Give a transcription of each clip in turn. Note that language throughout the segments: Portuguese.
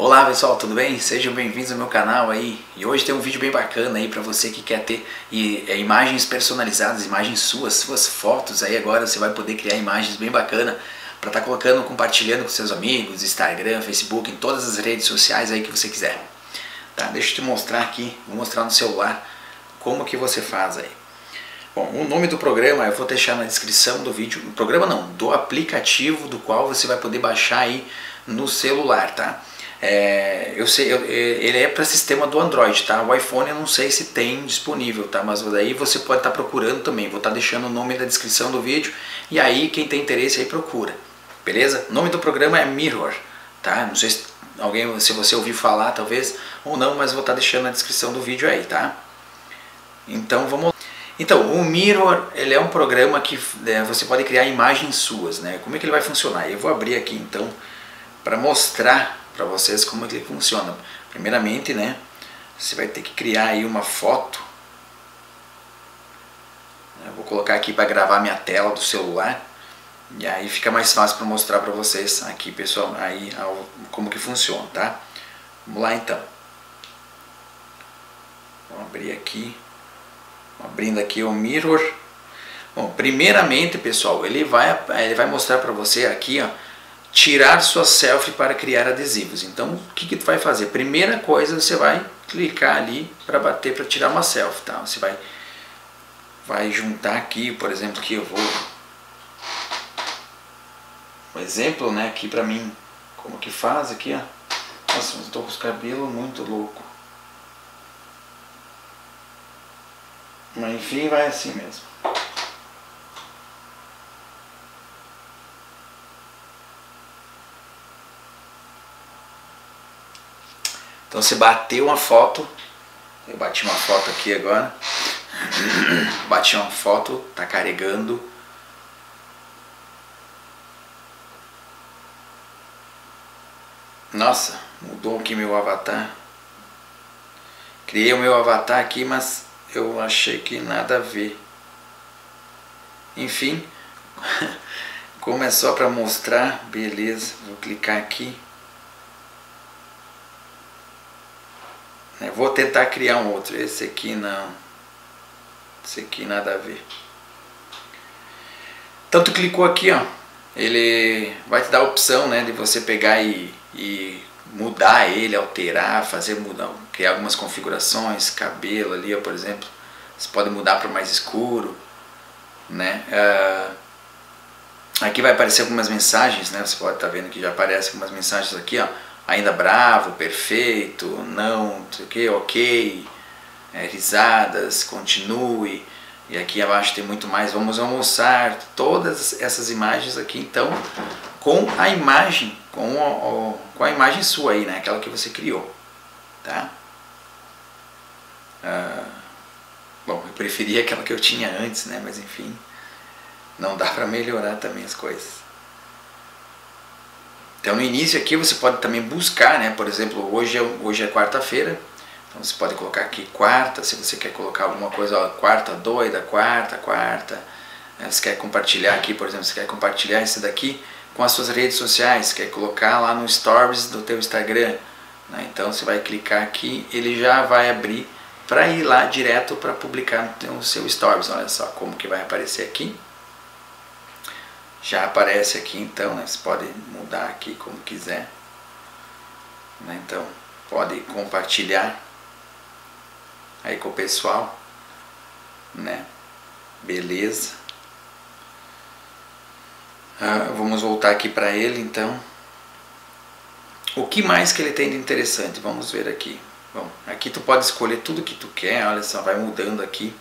Olá pessoal, tudo bem? Sejam bem-vindos ao meu canal aí. E hoje tem um vídeo bem bacana aí para você que quer ter e, é, imagens personalizadas, imagens suas, suas fotos aí agora você vai poder criar imagens bem bacana para estar tá colocando, compartilhando com seus amigos, Instagram, Facebook, em todas as redes sociais aí que você quiser. Tá? Deixa eu te mostrar aqui, vou mostrar no celular como que você faz aí. Bom, o nome do programa eu vou deixar na descrição do vídeo. Programa não, do aplicativo do qual você vai poder baixar aí no celular, tá? É, eu sei, eu, ele é para sistema do Android, tá? O iPhone eu não sei se tem disponível, tá? Mas daí você pode estar tá procurando também. Vou estar tá deixando o nome na descrição do vídeo e aí quem tem interesse aí procura, beleza? O nome do programa é Mirror, tá? Não sei se alguém, se você ouviu falar talvez ou não, mas vou estar tá deixando na descrição do vídeo aí, tá? Então vamos. Então o Mirror ele é um programa que né, você pode criar imagens suas, né? Como é que ele vai funcionar? Eu vou abrir aqui então para mostrar para vocês como é que ele funciona. Primeiramente, né, você vai ter que criar aí uma foto. Eu vou colocar aqui para gravar minha tela do celular. E aí fica mais fácil para mostrar para vocês aqui, pessoal, aí como que funciona, tá? Vamos lá então. Vamos abrir aqui. Abrindo aqui o mirror. Bom, primeiramente, pessoal, ele vai ele vai mostrar para você aqui, ó, tirar sua selfie para criar adesivos. Então, o que, que tu vai fazer? Primeira coisa, você vai clicar ali para bater para tirar uma selfie, tá? Você vai vai juntar aqui, por exemplo, que eu vou um exemplo, né, aqui para mim, como que faz aqui, ó. Nossa, eu estou com os cabelos muito louco. Mas enfim, vai assim mesmo. Então você bateu uma foto, eu bati uma foto aqui agora, bati uma foto, tá carregando. Nossa, mudou aqui meu avatar. Criei o meu avatar aqui, mas eu achei que nada a ver. Enfim, como é só para mostrar, beleza, vou clicar aqui. Vou tentar criar um outro. Esse aqui não. Esse aqui nada a ver. Então clicou aqui, ó. Ele vai te dar a opção, né, de você pegar e, e mudar ele, alterar, fazer mudar, criar algumas configurações, cabelo ali, ó, por exemplo. Você pode mudar para mais escuro, né? Uh, aqui vai aparecer algumas mensagens, né? Você pode estar tá vendo que já aparecem algumas mensagens aqui, ó ainda bravo, perfeito, não, sei o que, ok, é, risadas, continue. E aqui abaixo tem muito mais, vamos almoçar, todas essas imagens aqui então com a imagem, com, o, com a imagem sua aí, né? aquela que você criou. Tá? Ah, bom, eu preferia aquela que eu tinha antes, né? mas enfim, não dá para melhorar também as coisas. Então no início aqui você pode também buscar, né? Por exemplo, hoje é, hoje é quarta-feira, então você pode colocar aqui quarta, se você quer colocar alguma coisa, ó, quarta doida, quarta, quarta. Né? Você quer compartilhar aqui, por exemplo, você quer compartilhar isso daqui com as suas redes sociais, quer colocar lá no Stories do teu Instagram. Né? Então você vai clicar aqui, ele já vai abrir para ir lá direto para publicar no seu Stories. Olha só como que vai aparecer aqui já aparece aqui então, né? Você pode mudar aqui como quiser. Né? Então, pode compartilhar aí com o pessoal, né? Beleza. Ah, vamos voltar aqui para ele então. O que mais que ele tem de interessante? Vamos ver aqui. Bom, aqui tu pode escolher tudo que tu quer, olha só, vai mudando aqui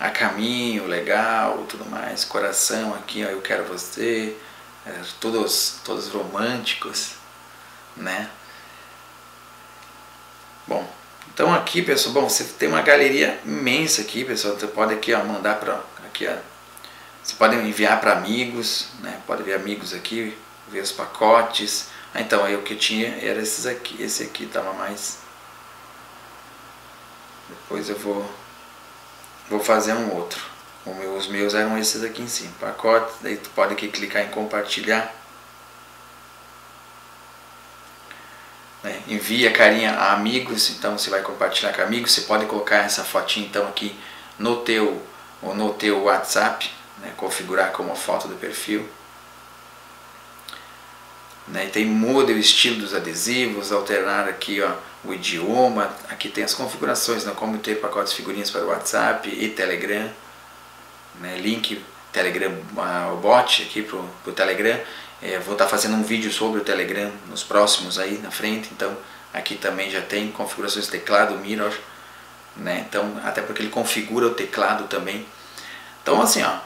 a caminho, legal, tudo mais, coração aqui, ó, eu quero você, é, todos, todos românticos, né? Bom, então aqui, pessoal, bom, você tem uma galeria imensa aqui, pessoal, você pode aqui, ó, mandar para aqui, ó, você pode enviar para amigos, né? Pode ver amigos aqui, ver os pacotes. Ah, então, aí o que tinha era esses aqui, esse aqui tava mais. Depois eu vou vou fazer um outro. Os meus eram esses aqui em cima, pacote, daí tu pode aqui clicar em compartilhar. envia carinha a amigos, então você vai compartilhar com amigos, você pode colocar essa fotinha então aqui no teu, no teu WhatsApp, né, configurar como foto do perfil. Né, tem muda o estilo dos adesivos, alternar aqui ó, o idioma, aqui tem as configurações, né, como ter pacotes figurinhas para WhatsApp e Telegram, né, link Telegram, o bot aqui para o Telegram, é, vou estar tá fazendo um vídeo sobre o Telegram nos próximos aí na frente, então aqui também já tem configurações de teclado, mirror, né, então até porque ele configura o teclado também, então assim ó,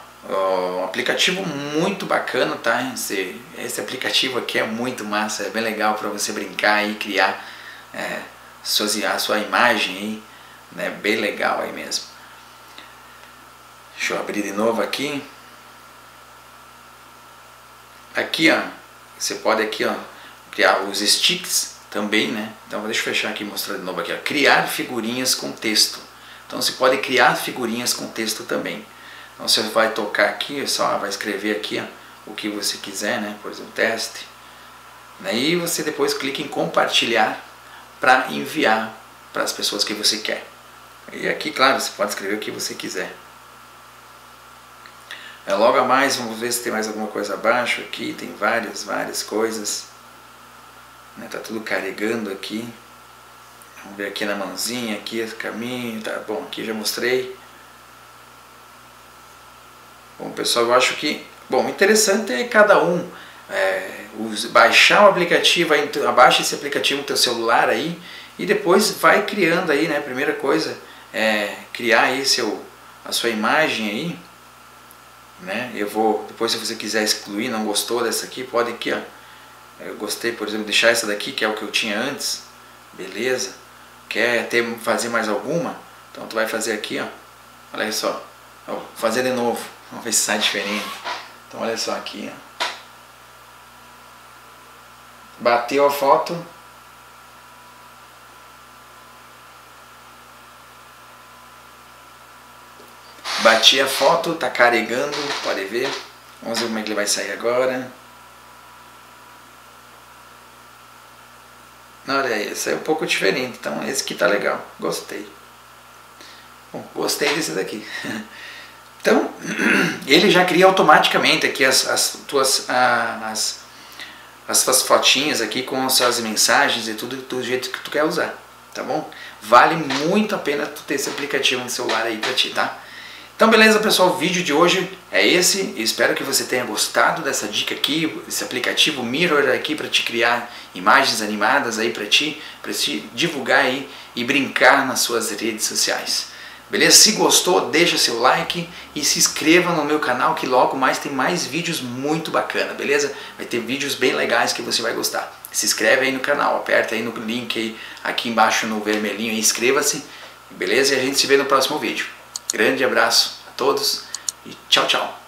um aplicativo muito bacana, tá? Esse, esse aplicativo aqui é muito massa, é bem legal para você brincar e criar é, suas, a sua imagem né? Bem legal aí mesmo. Deixa eu abrir de novo aqui. Aqui, ó, você pode aqui, ó, criar os sticks também, né? Então deixa eu fechar aqui e mostrar de novo aqui, ó. Criar figurinhas com texto. Então você pode criar figurinhas com texto também. Então você vai tocar aqui, só vai escrever aqui ó, o que você quiser, né? Por exemplo, teste. Aí você depois clica em compartilhar para enviar para as pessoas que você quer. E aqui, claro, você pode escrever o que você quiser. É, logo a mais, vamos ver se tem mais alguma coisa abaixo aqui. Tem várias, várias coisas. Né, tá tudo carregando aqui. Vamos ver aqui na mãozinha, aqui esse caminho. Tá bom, aqui já mostrei. Bom, pessoal, eu acho que, bom, interessante é cada um é, baixar o aplicativo, abaixa esse aplicativo no teu celular aí e depois vai criando aí, né? Primeira coisa é criar aí seu, a sua imagem aí, né? Eu vou, depois se você quiser excluir, não gostou dessa aqui, pode aqui, ó. Eu gostei, por exemplo, deixar essa daqui, que é o que eu tinha antes, beleza? Quer ter, fazer mais alguma? Então tu vai fazer aqui, ó. Olha só, ó, fazer de novo. Vamos ver se sai diferente. Então olha só aqui. Ó. Bateu a foto. Bati a foto, tá carregando, pode ver. Vamos ver como é que ele vai sair agora. Olha esse é um pouco diferente, então esse aqui tá legal, gostei. Bom, gostei desse daqui. Então, ele já cria automaticamente aqui as, as tuas as, as suas fotinhas aqui com as suas mensagens e tudo do jeito que tu quer usar, tá bom? Vale muito a pena tu ter esse aplicativo no celular aí para ti, tá? Então beleza pessoal, o vídeo de hoje é esse, espero que você tenha gostado dessa dica aqui, esse aplicativo Mirror aqui para te criar imagens animadas aí para ti, para te divulgar aí e brincar nas suas redes sociais. Beleza? Se gostou, deixa seu like e se inscreva no meu canal que logo mais tem mais vídeos muito bacana, beleza? Vai ter vídeos bem legais que você vai gostar. Se inscreve aí no canal, aperta aí no link aí, aqui embaixo no vermelhinho e inscreva-se, beleza? E a gente se vê no próximo vídeo. Grande abraço a todos e tchau, tchau.